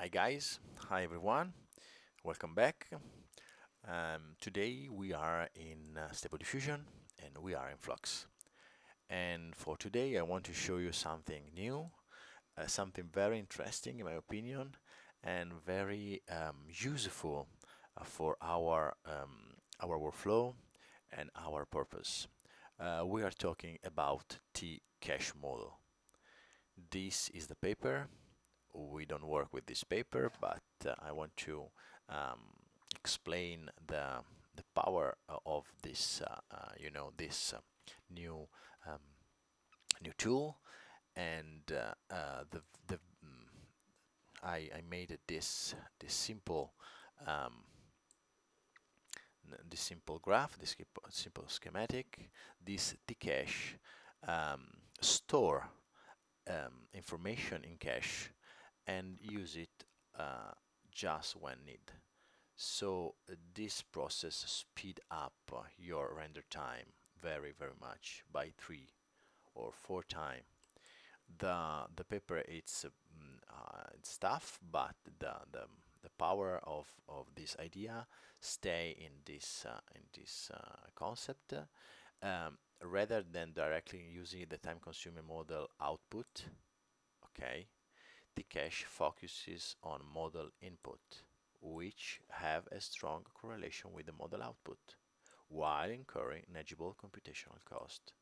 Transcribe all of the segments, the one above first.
Hi guys, hi everyone, welcome back. Um, today we are in uh, Stable Diffusion and we are in Flux. And for today I want to show you something new, uh, something very interesting in my opinion and very um, useful uh, for our, um, our workflow and our purpose. Uh, we are talking about TeaCache model. This is the paper we don't work with this paper, but uh, I want to um, explain the the power of this, uh, uh, you know, this uh, new um, new tool, and uh, uh, the the mm, I I made this this simple. Um, this simple graph, this simple schematic, this TeaCache um, store um, information in cache and use it uh, just when need. So uh, this process speed up uh, your render time very very much by three or four time. The the paper it's mm, uh, it's tough, but the the the power of of this idea stay in this uh, in this uh, concept um, rather than directly using the time consuming model output okay TeaCache focuses on model input, which have a strong correlation with the model output, while incurring negligible computational cost.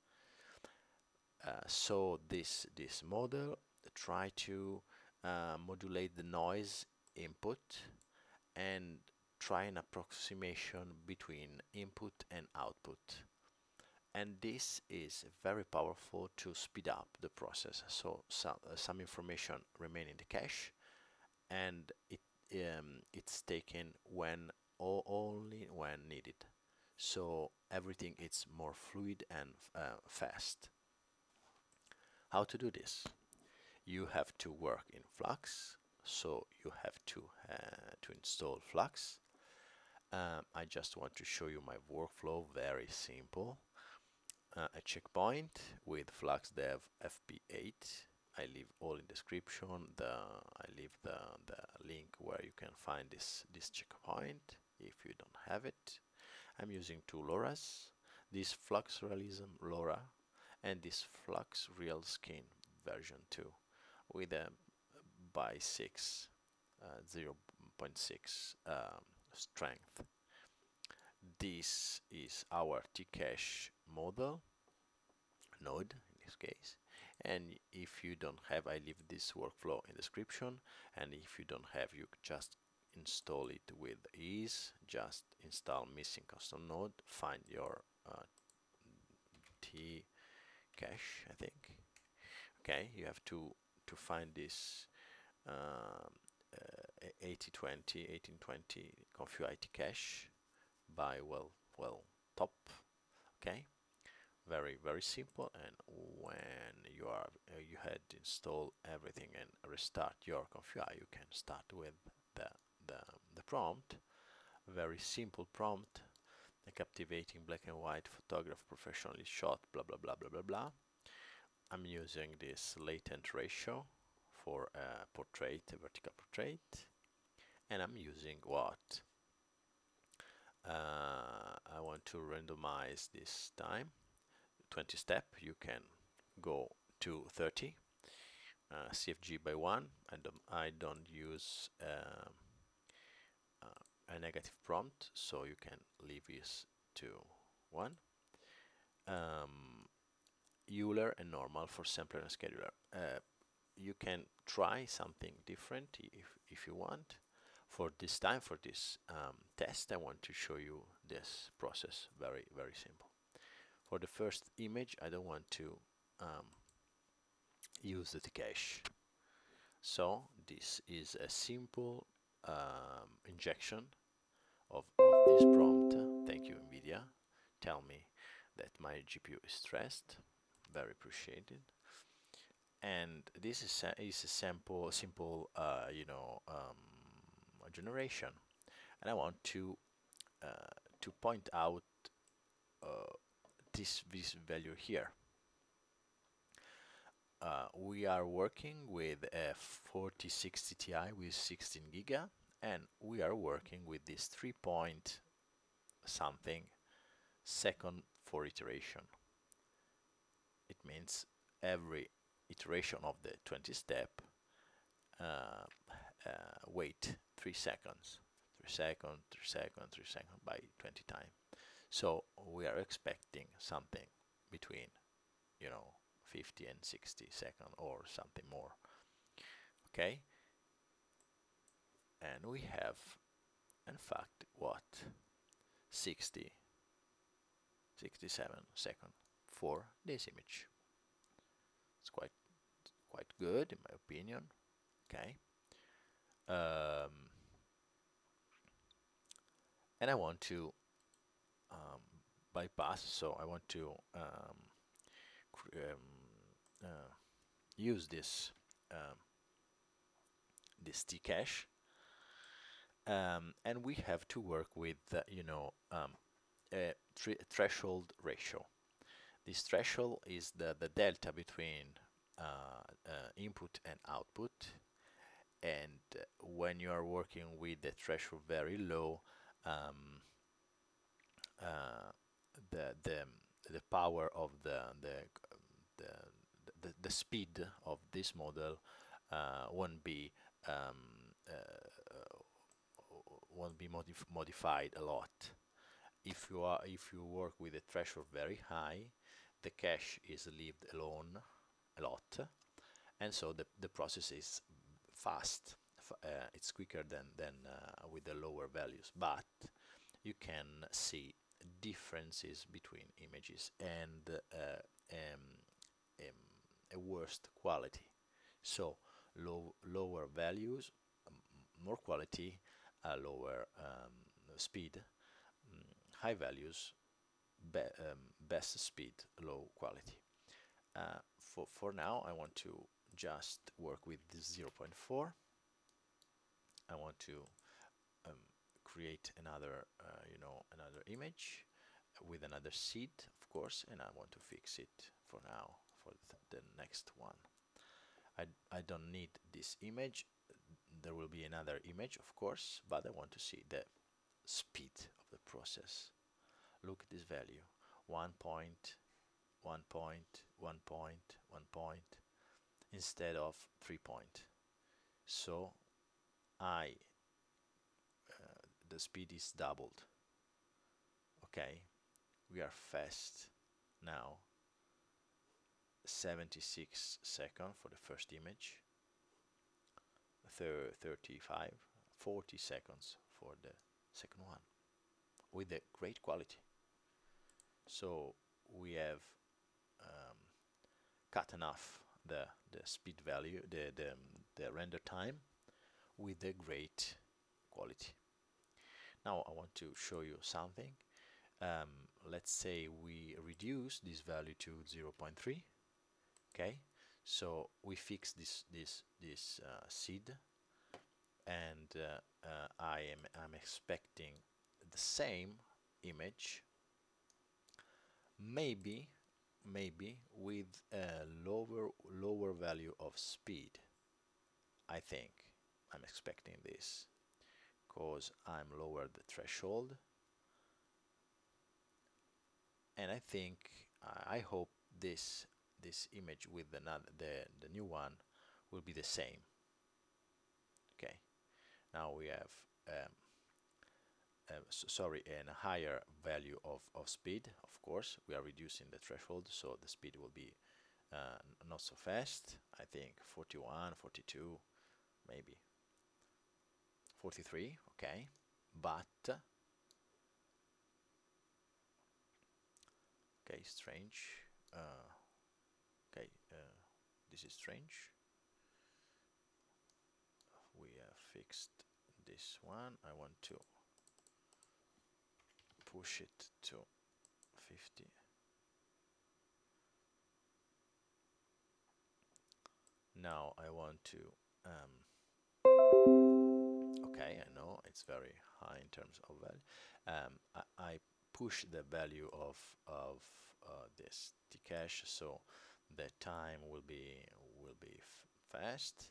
Uh, so this this model try to uh, modulate the noise input and try an approximation between input and output and this is very powerful to speed up the process. So some, uh, some information remain in the cache and it um, it's taken when or only when needed. So everything is more fluid and uh, fast. How to do this? You have to work in flux. So you have to uh, to install flux. Um, I just want to show you my workflow. Very simple uh, a checkpoint with FluxDev FP8. I leave all in description. The I leave the the link where you can find this this checkpoint if you don't have it. I'm using two LoRa's. This Flux Realism LoRa and this Flux Real Skin version 2 with a by 6 uh, 0.6 um, strength. This is our TeaCache model node in this case. And if you don't have I leave this workflow in description. And if you don't have you just install it with ease. Just install missing custom node. Find your uh, T cache I think. Okay you have to to find this um, uh, 8020 1820 ComfyUI TeaCache by well well top. Okay very very simple and when you are uh, you had installed everything and restart your config you can start with the, the the prompt. Very simple prompt a captivating black and white photograph professionally shot blah blah blah blah blah blah. I'm using this latent ratio for a portrait a vertical portrait and I'm using what? Uh, I want to randomize this time 20 step you can go to 30 uh, CFG by 1 and um, I don't use uh, uh, a negative prompt so you can leave this to 1 um, Euler and normal for sampler and scheduler. Uh, you can try something different if, if you want. For this time for this um, test I want to show you this process very very simple for the first image I don't want to um, use the cache. So this is a simple um, injection of, of, this prompt. Thank you NVIDIA. Tell me that my GPU is stressed. Very appreciated. And this is a, is a simple uh, you know um, generation. And I want to uh, to point out uh, this, this value here. uh, we are working with a 4060 Ti with 16 giga and we are working with this 3 point something second for iteration. It means every iteration of the 20 step uh, uh, wait 3 seconds, 3 seconds, 3 seconds, 3 seconds by 20 times. So we are expecting something between, you know, 50 and 60 seconds or something more. Okay? And we have, in fact, what? 60, 67 seconds for this image. It's quite, quite good in my opinion. Okay. Um, and I want to um, bypass, so I want to um, um, uh, use this um, this TeaCache, um, and we have to work with uh, you know a threshold ratio. This threshold is the the delta between uh, uh input and output, and uh, when you are working with the threshold very low. Um, uh, the the the power of the the the, the, speed of this model uh, won't be um, uh, won't be modif modified a lot. If you are if you work with a threshold very high, the cache is left alone a lot, and so the the process is fast. Uh, it's quicker than than uh, with the lower values, but you can see differences between images and uh, um, um, a worst quality. So low, lower values, more quality, uh, lower um, speed, mm, high values, be um, best speed, low quality. Uh, for, for now, I want to just work with this 0.4. I want to create another, uh, you know, another image with another seed, of course, and I want to fix it for now for th the next one. I, I don't need this image. There will be another image, of course, but I want to see the speed of the process. Look at this value. One point, one point, one point, one point, instead of three point. So I the speed is doubled. Okay? We are fast now. 76 second for the first image. 35 40 seconds for the second one with a great quality. So we have um, cut enough the the speed value the the, the render time with a great quality now I want to show you something. Um, let's say we reduce this value to 0.3. Okay, so we fix this this this uh, seed, and uh, uh, I am I'm expecting the same image. Maybe maybe with a lower lower value of speed. I think I'm expecting this because I'm lower the threshold. And I think I hope this this image with the the the new one will be the same. Okay. Now we have um, uh, sorry and a higher value of, of speed of course. We are reducing the threshold so the speed will be uh, not so fast. I think 41 42 maybe 43 okay but okay strange uh, okay uh, this is strange. We have fixed this one. I want to push it to 50 now I want to um, okay I know it's very high in terms of value. Um, I, I, push the value of of uh, this TeaCache so the time will be will be fast.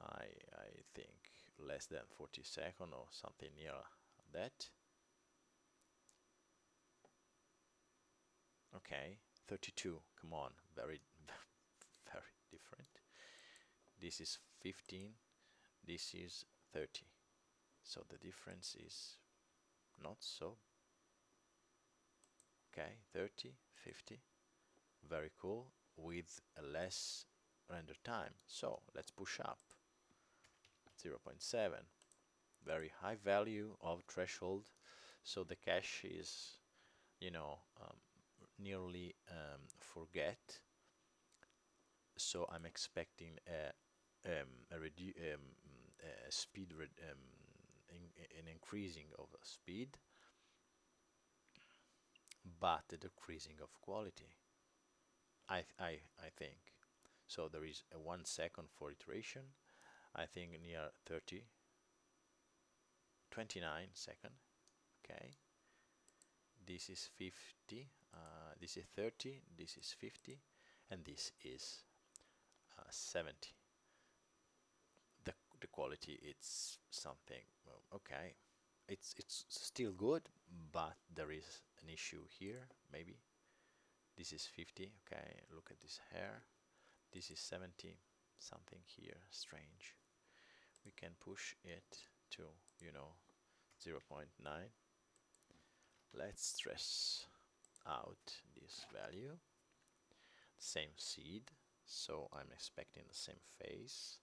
I I think less than 40 seconds or something near that. Okay 32 come on very very different. This is 15 this is 30 so the difference is not so. Okay 30 50 very cool with a less render time. So let's push up. 0.7 very high value of threshold. So the cache is you know um, nearly um, forget. So I'm expecting a, um, a, um, a speed um, in, an increasing of speed but a decreasing of quality I, I, I think. So there is a one second for iteration I think near 30 29 second okay? This is 50 uh, this is 30 this is 50 and this is uh, 70 the, quality it's something well, okay. It's it's still good but there is an issue here maybe. This is 50 okay look at this hair. This is 70 something here strange. We can push it to you know 0.9 let's stress out this value. Same seed so I'm expecting the same phase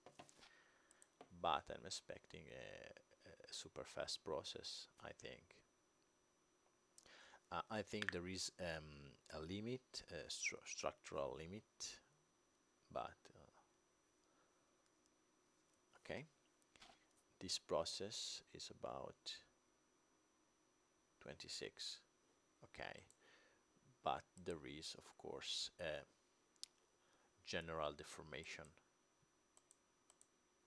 but I'm expecting a, a super fast process I think. Uh, I think there is um, a limit a stru structural limit but uh, okay. This process is about 26 okay. But there is of course a general deformation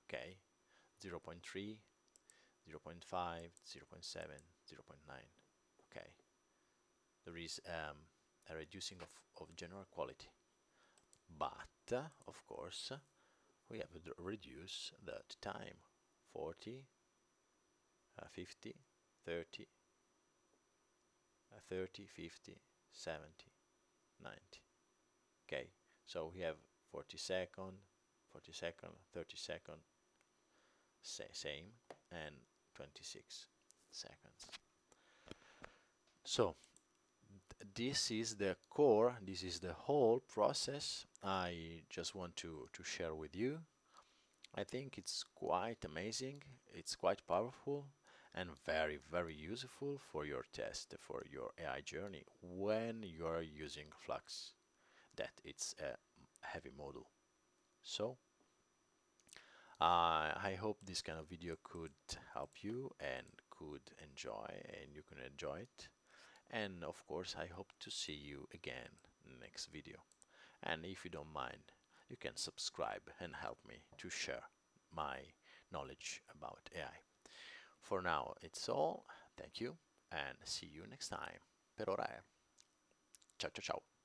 okay 0 0.3 0 0.5 0 0.7 0 0.9 okay. There is um, a reducing of, of general quality. But uh, of course we have to reduce the time. 40 uh, 50 30 uh, 30 50 70 90 okay. So we have 40 second 40 second 30 second say same and 26 seconds. So th this is the core this is the whole process I just want to to share with you. I think it's quite amazing it's quite powerful and very very useful for your test for your AI journey when you are using Flux that it's a heavy model so uh, I hope this kind of video could help you and could enjoy and you can enjoy it and of course I hope to see you again next video and if you don't mind you can subscribe and help me to share my knowledge about AI for now, it's all. Thank you and see you next time. Per ora è. Ciao ciao ciao.